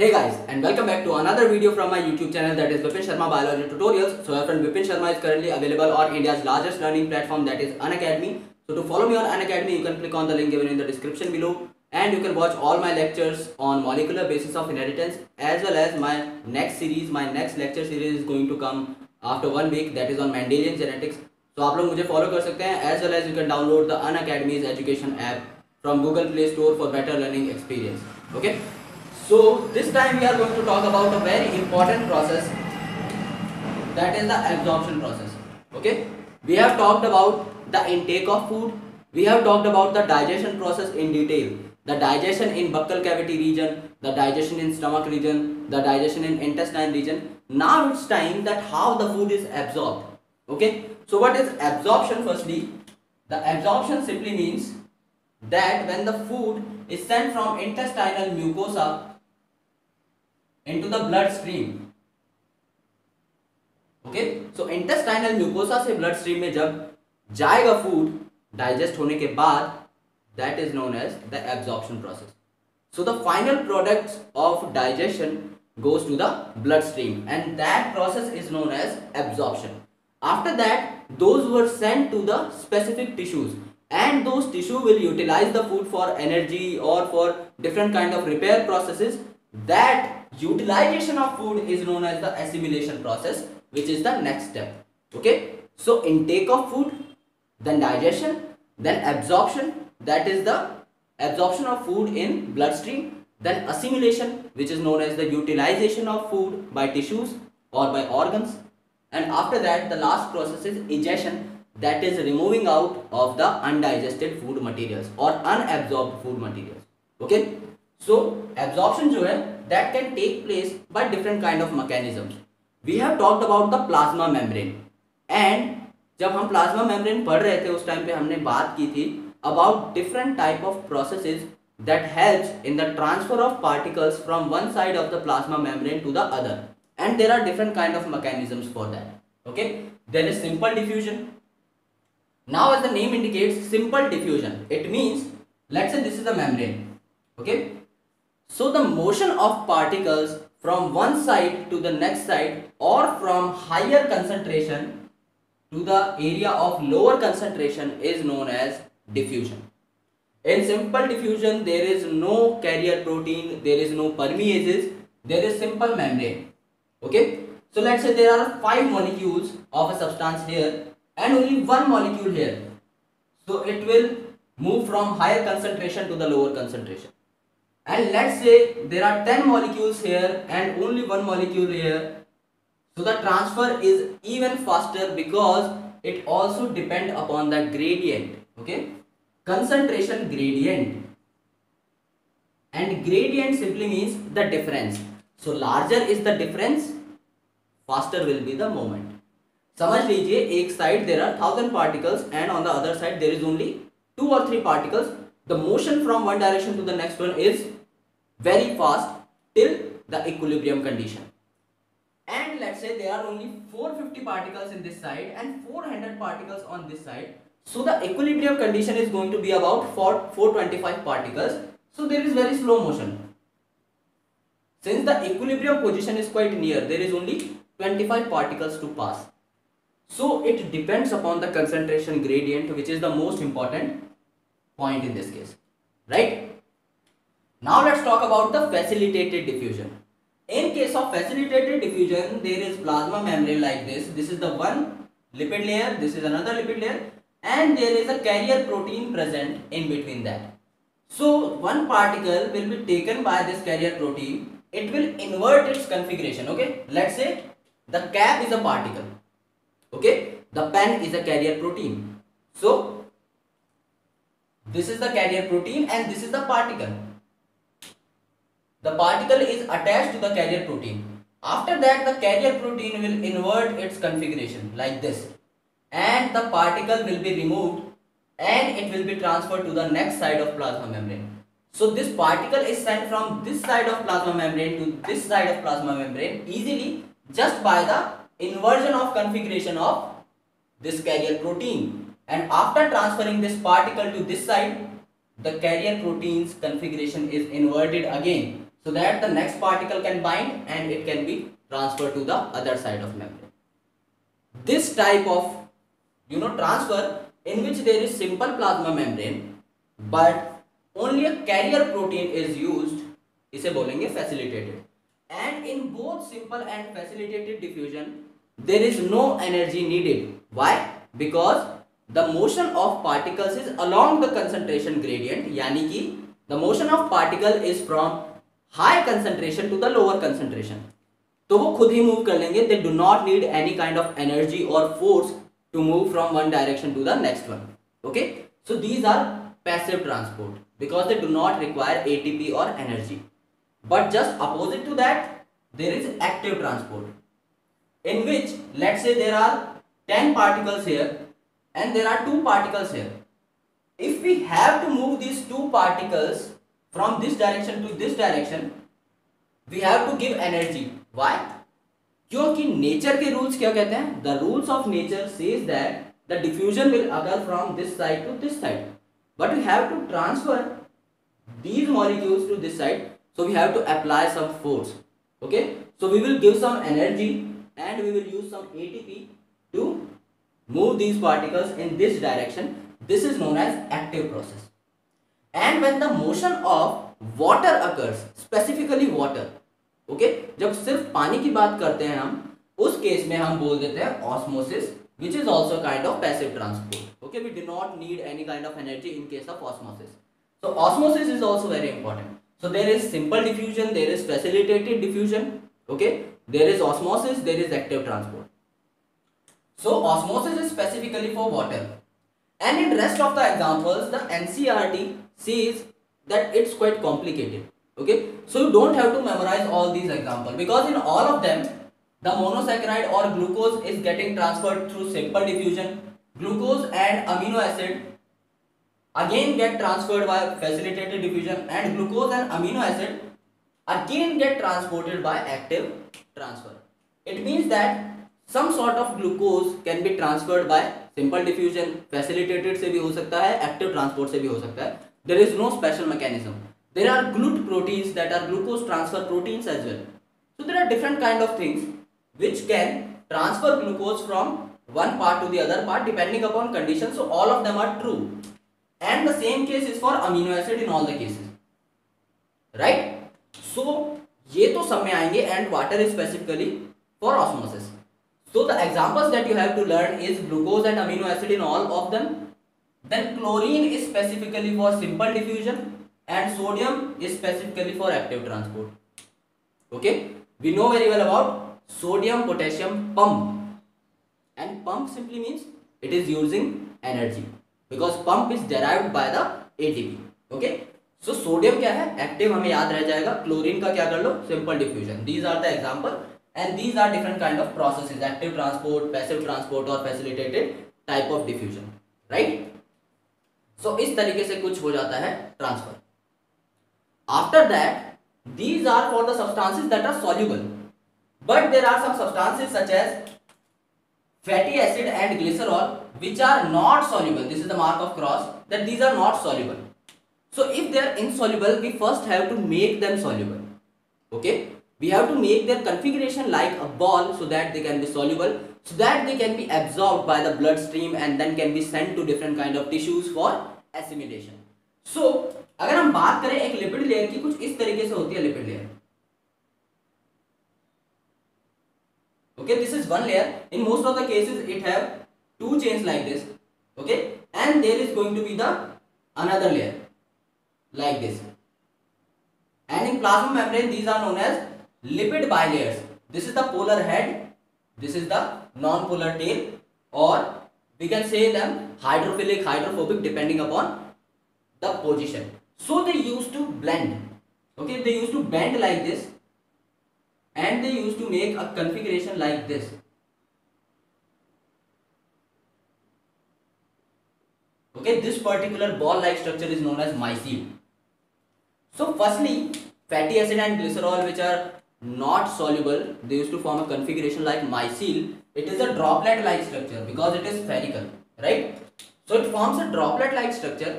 Hey guys and welcome back to another video from my YouTube channel that is Vipin Sharma Biology Tutorials. So my friend Vipin Sharma is currently available on India's largest learning platform that is Unacademy. So to follow me on Unacademy you can click on the link given in the description below and you can watch all my lectures on molecular basis of inheritance as well as my next series, my next lecture series is going to come after one week that is on Mendelian genetics. So आप लोग मुझे follow कर सकते हैं as well as you can download the Unacademy's education app from Google Play Store for better learning experience. Okay. So this time we are going to talk about a very important process that is the absorption process. Okay. We have talked about the intake of food. We have talked about the digestion process in detail. The digestion in buccal cavity region, the digestion in stomach region, the digestion in intestine region. Now it's time that how the food is absorbed. Okay. So what is absorption firstly? The absorption simply means that when the food is sent from intestinal mucosa into the blood stream okay so intestinal mucosa से blood stream में जब जाएगा food digest होने के बाद that is known as the absorption process so the final products of digestion goes to the blood stream and that process is known as absorption after that those were sent to the specific tissues and those tissue will utilize the food for energy or for different kind of repair processes that utilization of food is known as the assimilation process which is the next step. Okay? So intake of food then digestion then absorption that is the absorption of food in bloodstream then assimilation which is known as the utilization of food by tissues or by organs and after that the last process is egestion that is removing out of the undigested food materials or unabsorbed food materials. Okay so absorption जो है that can take place by different kind of mechanisms. We have talked about the plasma membrane. And जब हम plasma membrane पढ़ रहे थे, उस time पे हमने बात की थी about different type of process that help in the transfer of particles from one side of the plasma membrane to the other and there are different kind of mechanisms for that okay there is simple diffusion now as the name indicate simple diffusion it means let's this is the membrane okay so the motion of particles from one side to the next side or from higher concentration to the area of lower concentration is known as diffusion in simple diffusion, there is no carrier protein, there is no permeases, there is simple membrane. Okay. So let's say there are five molecules of a substance here and only one molecule here. So it will move from higher concentration to the lower concentration And let's say there are 10 molecules here and only one molecule here. So the transfer is even faster because it also depend upon the gradient. Okay concentration gradient and gradient simply means the difference so larger is the difference faster will be the moment समझ लीजिए एक side there are thousand particles and on the other side there is only to और three particles the motion from one direction to the next one is very fast till the equilibrium condition. And let's say there are only 450 particles in this side and 400 particles on this side. So the equilibrium condition is going to be about 425 particles. So there is very slow motion. Since the equilibrium position is quite near there is only 25 particles to pass. So it depends upon the concentration gradient which is the most important point in this case. Right? Now let's talk about the facilitated diffusion. In case of facilitated diffusion, there is plasma membrane like this. This is the one lipid layer, this is another lipid layer and there is a carrier protein present in between that. So one particle will be taken by this carrier protein. It will invert its configuration. Okay. Let's say the cap is a particle. Okay. The pen is a carrier protein. So this is the carrier protein and this is the particle. The particle is attached to the carrier protein. After that the carrier protein will invert its configuration like this and the particle will be removed and it will be transferred to the next side of plasma membrane. So this particle is sent from this side of plasma membrane to this side of plasma membrane easily just by the inversion of configuration of this carrier protein and after transferring this particle to this side the carrier protein's configuration is inverted again so that the next particle can bind and it can be transferred to the other side of membrane. This type of you know transfer in which there is simple plasma membrane but only a carrier protein is used इसे बोलेंगे facilitated and in both simple and facilitated diffusion there is no energy needed why because the motion of particles is along the concentration gradient यानी कि the motion of particle is from high concentration to the lower concentration तो वो खुद ही move कर लेंगे. They do not need any kind of energy और force to move from one direction to the next one okay so these are passive transport because they do not require A T P और energy but just opposite to that there is active transport in which let say there are ten particles here and there are two particles here if we have to move these two particles from this direction to this direction we have to give energy why क्योंकि nature के rules क्या कहते हैं the rules of nature says that the diffusion will अगर from this side to this side but we have to transfer these molecules to this side so we have to apply some force okay so we will give some energy and we will use some ATP to move these particles in this direction this is known as active process and when the motion of water occurs specifically water okay okay? जब सिर्फ पानी की बात करते हैं हम उस case में हम बोल देते हैं osmosis which is also kind of passive transport okay we do not need any kind of energy in case of osmosis so osmosis is also very important so there is simple diffusion there is facilitated diffusion okay there is osmosis there is active transport so osmosis is specifically for water. And in rest of the examples the NCERT says that it's quite complicated. Okay? So you don't have to memorize all these examples because in all of them the monosaccharide or glucose is getting transferred through simple diffusion. Glucose and amino acid again get transferred by facilitated diffusion and glucose and amino acid again get transported by active transfer. It means that some sort of glucose can be transferred by simple diffusion facilitated से भी हो सकता है active transport से भी हो सकता है. There is no special mechanism there are GLUT proteins that are glucose transfer proteins as well so there are different kind of things which can transfer glucose from one part to other part depending upon condition so all of the true and true. And the same case is for amino acid in all the cases. ये तो सब में आएँगे and water is specifically for osmosis So the examples that you have to learn is glucose and amino acid in all of them. Then chlorine is specifically for simple diffusion and sodium is specifically for active transport okay we know very well about sodium potassium pump and pump simply means it is using energy because pump is derived by the ATP okay so sodium क्या है active हमें याद रह जाएगा chlorine का क्या कर लो simple diffusion these are the example and these are different kind of processes active transport passive transport or facilitated type of diffusion right so इस तरीके से कुछ हो जाता है transfer After that, these are for the substances that are soluble. But there are some substances such as fatty acid and glycerol which are not soluble. This is the mark of cross that these are not soluble. So if they are insoluble, we first have to make them soluble. Okay. We have to make their configuration like a ball so that they can be soluble so that they can be absorbed by the bloodstream and then can be sent to different kind of tissues for assimilation. So अगर हम बात करें एक lipid layer की कुछ इस तरीके से होती है lipid layer okay this is one layer in most of the cases it have two chains like this okay and there is going to be the another layer like this and in plasma membrane these are known as lipid bilayers this is the polar head this is the non-polar tail or we can say them hydrophilic hydrophobic depending upon the position so they used to blend. Okay, they used to bend like this and they used to make a configuration like this. Okay, this particular ball-like structure is known as micelle. So firstly, fatty acid and glycerol which are not soluble, they used to form a configuration like mycele. It is a droplet-like structure because it is spherical, right? So it forms a droplet-like structure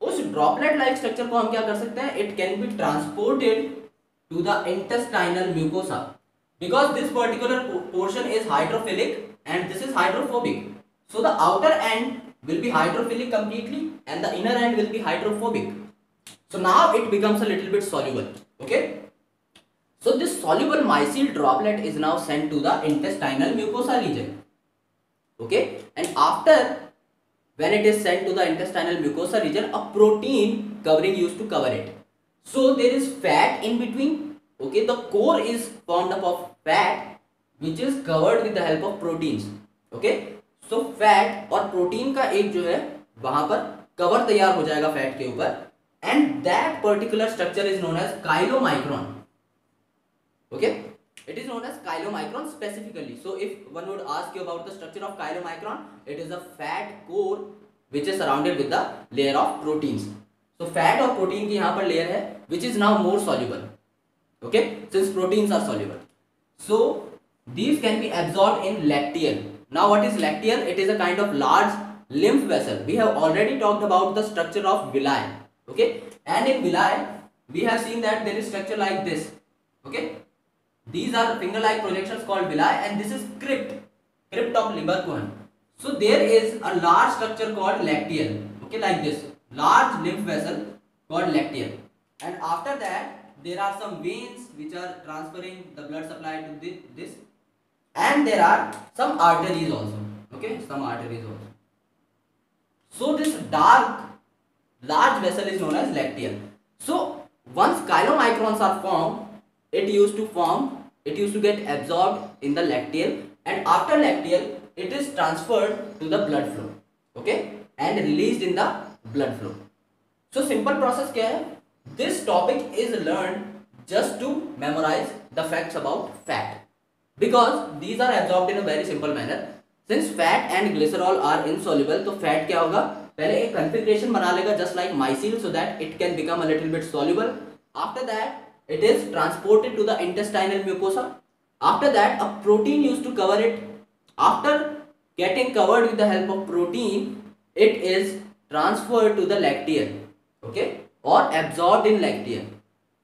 उस droplet like structure को हम क्या कर सकते हैं it can be transported to the intestinal mucosa because this particular portion is hydrophilic and this is hydrophobic so the outer end will be hydrophilic completely and the inner end will be hydrophobic so now it becomes a little bit soluble okay so this soluble micelle droplet is now sent to the intestinal mucosa region okay and after when it is sent to the intestinal mucosa region a protein covering used to cover it so there is fat in between okay the core is formed up of fat which is covered with the help of proteins okay so fat और protein का एक जो है वहाँ पर cover तैयार हो जाएगा फैट के ऊपर and that particular structure is known as chylomicron okay it is known as chylomicron specifically so if one would ask you about the structure of chylomicron it is a fat core which is surrounded with the layer of proteins so fat or protein की यहाँ पर layer है which is now more soluble okay since proteins are soluble so these can be absorbed in lacteal now what is lacteal it is a kind of large lymph vessel we have already talked about the structure of villi okay and in villi we have seen that there is structure like this okay These are finger like projections called villi and this is crypt crypt of Lieberkühn so there is a large structure called lacteal okay like this. Large lymph vessel called lacteal. And after that there are some veins which are transferring the blood supply to this. And there are some arteries also okay some arteries also. So this dark large vessel is known as lacteal. So once chylomicrons are formed it used to form it used to get absorbed in the lacteal and after lacteal it is transferred to the blood flow okay and released in the blood flow so simple process kya hai this topic is learned just to memorize the facts about fat because these are absorbed in a very simple manner since fat and glycerol are insoluble तो fat क्या होगा पहले एक configuration बना लेगा just like micelle so that it can become a little bit soluble after that it is transported to the intestinal mucosa. After that a protein used to cover it. After getting covered with the help of protein it is transferred to the lacteal okay or absorbed in lacteal.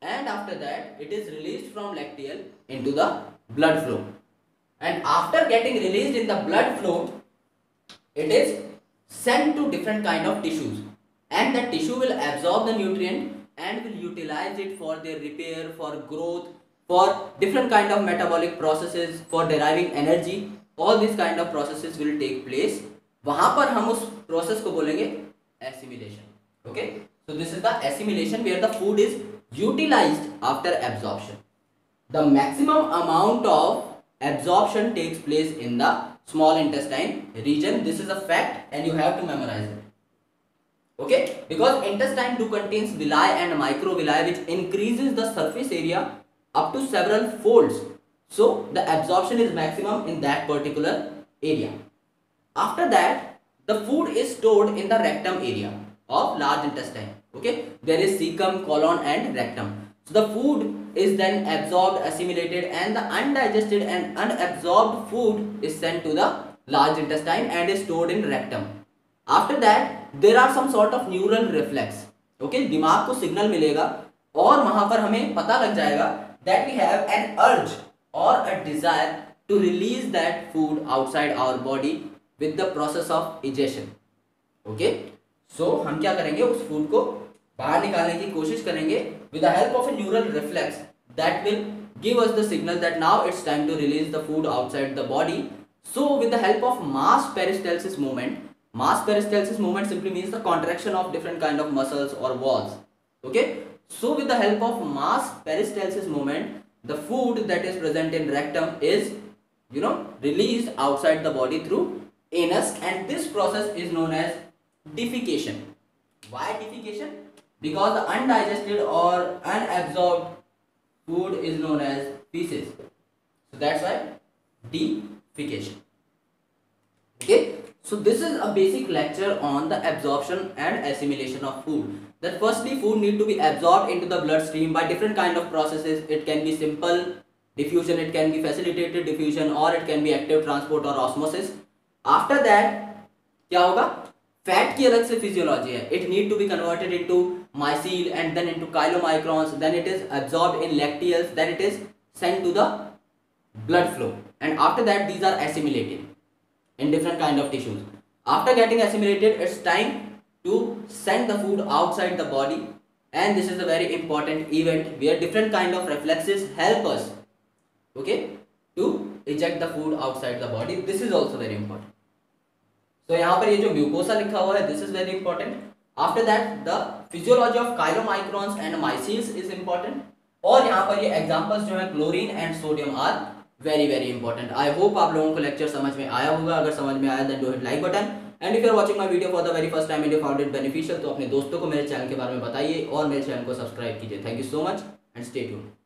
And after that it is released from lacteal into the blood flow. And after getting released in the blood flow it is sent to different kind of tissues. And that tissue will absorb the nutrient and will utilize it for their repair for growth for different kind of metabolic processes for deriving energy all these kind of processes will take place वहां पर हम उस process को बोलेंगे assimilation okay so this is the assimilation where the food is utilized after absorption the maximum amount of absorption takes place in the small intestine region this is a fact and you have to memorize it okay? Because intestine do contains villi and microvilli which increases the surface area up to several folds. So the absorption is maximum in that particular area. After that the food is stored in the rectum area of large intestine. Okay? There is cecum colon and rectum. So the food is then absorbed assimilated and the undigested and unabsorbed food is sent to the large intestine and is stored in rectum after that there are some sort of neural reflex okay दिमाग को signal मिलेगा और वहाँ पर हमें पता लग जाएगा that we have an urge और a desire to release that food outside our body with the process of egestion okay so हम क्या करेंगे? उस फ़ूड को बाहर निकालने की कोशिश करेंगे with the help of a neural reflex that will give us the signal that now it's time to release the food outside the body. So with the help of mass peristalsis movement mass peristalsis movement simply means the contraction of different kind of muscles or walls. Okay? So with the help of mass peristalsis movement the food that is present in rectum is you know released outside the body through anus and this process is known as defecation. Why defecation? Because the undigested or unabsorbed food is known as feces. So that's why defecation so this is a basic lecture on the absorption and assimilation of food. That firstly food need to be absorbed into the bloodstream by different kind of processes. It can be simple diffusion, it can be facilitated diffusion or it can be active transport or osmosis. After that क्या होगा fat की अलग से physiology है it need to be converted into mycel and then into chylomicrons then it is absorbed in lacteals then it is sent to the blood flow and after that these are assimilated in different kind of tissues after getting assimilated it's time to send the food outside the body and this is a very important event where different kind of reflexes help us okay to eject the food outside the body this is also very important so यहाँ पर ये जो mucosa लिखा हुआ है this is very important after that the physiology of chylomicrons and mycels is important और यहाँ पर ये examples जो है chlorine and sodium are very very important I hope आप लोगों को लेक्चर समझ में आया होगा। अगर समझ में आया, then do hit like button and if you are watching my video for the very first time and found it beneficial तो अपने दोस्तों को मेरे चैनल के बारे में बताइए और मेरे चैनल को सब्सक्राइब कीजिए। Thank you so much and stay tuned